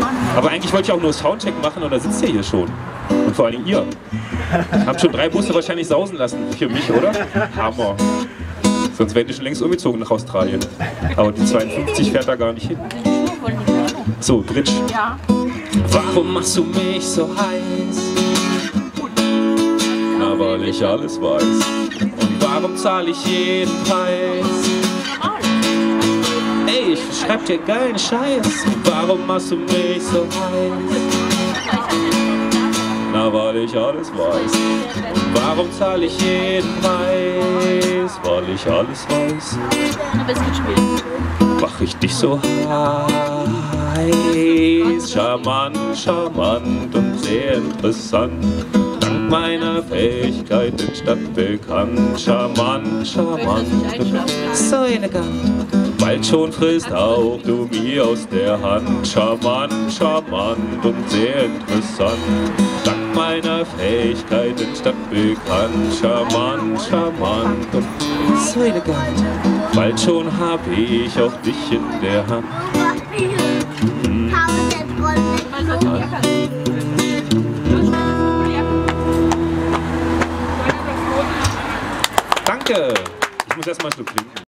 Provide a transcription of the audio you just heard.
Mann. Aber eigentlich wollte ich auch nur Soundcheck machen und da sitzt ihr hier schon. Und vor allem ihr. Habt schon drei Busse wahrscheinlich sausen lassen für mich, oder? Hammer. Sonst wären die schon längst umgezogen nach Australien. Aber die 52 fährt da gar nicht hin. So, Bridge. Ja. Warum machst du mich so heiß? Na, weil ich alles weiß. Und warum zahle ich jeden Preis? Schreib dir geilen Scheiß. Warum machst du mich so heiß? Na, weil ich alles weiß. Warum zahle ich jeden Preis? Weil ich alles weiß. Mach ich dich so heiß. Charmant, charmant und sehr interessant. Dank meiner Fähigkeit in Stadt bekannt. Charmant, charmant so elegant. Bald schon frisst auch du mir aus der Hand. Charmant, charmant und sehr interessant. Dank meiner Fähigkeit in Stadt bekannt. Charmant, charmant und so elegant. Bald schon hab ich auch dich in der Hand. Danke! Ich muss erstmal so trinken.